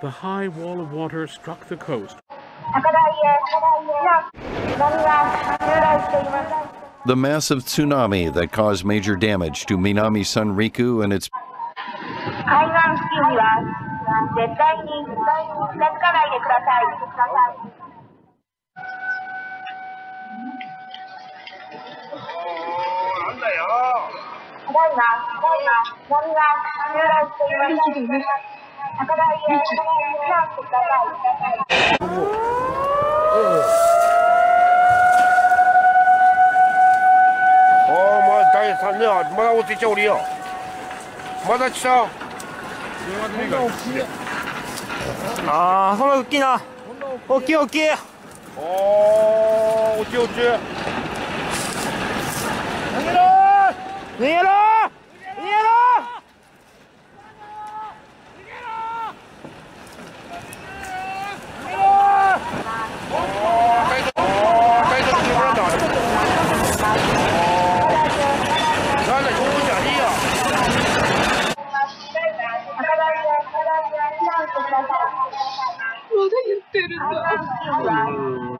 the high wall of water struck the coast. The massive tsunami that caused major damage to Minami Sanriku and its おおへださい。ね、まだ落ちちゃおりよ。まだ来た。ああ、ほら大きいな。大きい大きい。おお、大きい大きい。まだ言ってるんだ